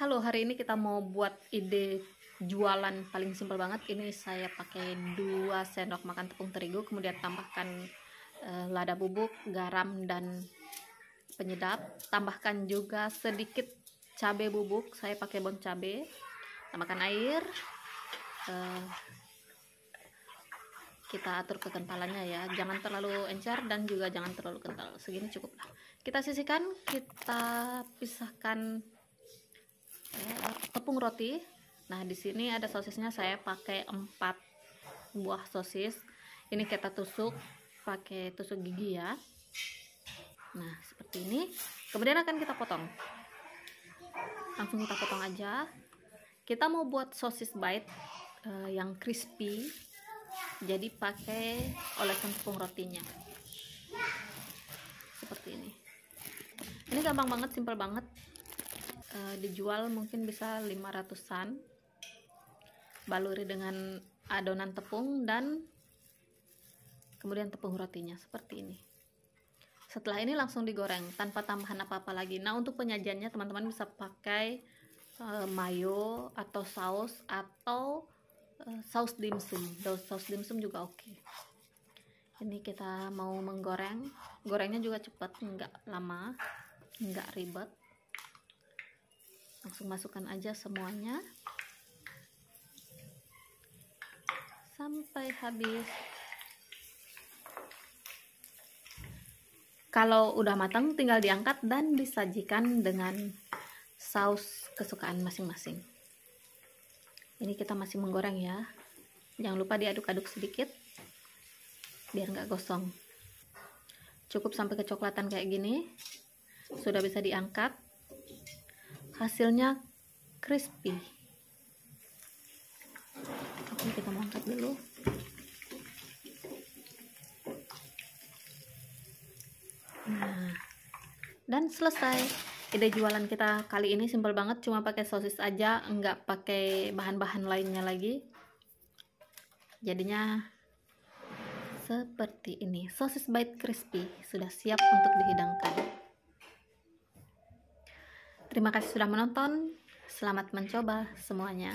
Halo, hari ini kita mau buat ide jualan paling simpel banget. Ini saya pakai 2 sendok makan tepung terigu, kemudian tambahkan eh, lada bubuk, garam dan penyedap. Tambahkan juga sedikit cabai bubuk. Saya pakai bon cabai. Tambahkan air. Eh, kita atur kekentalannya ya. Jangan terlalu encer dan juga jangan terlalu kental. Segini cukup lah. Kita sisihkan, kita pisahkan tepung roti. Nah, di sini ada sosisnya saya pakai 4 buah sosis. Ini kita tusuk pakai tusuk gigi ya. Nah, seperti ini. Kemudian akan kita potong. Langsung kita potong aja. Kita mau buat sosis bite uh, yang crispy. Jadi pakai olesan tepung rotinya. Seperti ini. Ini gampang banget, simpel banget uh, dijual mungkin bisa 500-an baluri dengan adonan tepung dan kemudian tepung rotinya seperti ini. Setelah ini langsung digoreng tanpa tambahan apa-apa lagi. Nah untuk penyajiannya teman-teman bisa pakai uh, mayo atau saus atau uh, saus dimsum. Saus dimsum juga oke. Okay. ini kita mau menggoreng. Gorengnya juga cepat nggak lama nggak ribet langsung masukkan aja semuanya. Sampai habis. Kalau udah matang tinggal diangkat dan disajikan dengan saus kesukaan masing-masing. Ini kita masih menggoreng ya. Jangan lupa diaduk-aduk sedikit biar nggak gosong. Cukup sampai kecoklatan kayak gini. Sudah bisa diangkat hasilnya crispy. Oke kita mau angkat dulu. Nah dan selesai. Ide jualan kita kali ini simpel banget cuma pakai sosis aja enggak pakai bahan-bahan lainnya lagi. Jadinya seperti ini. Sosis bite crispy sudah siap untuk dihidangkan Terima kasih sudah menonton. Selamat mencoba semuanya.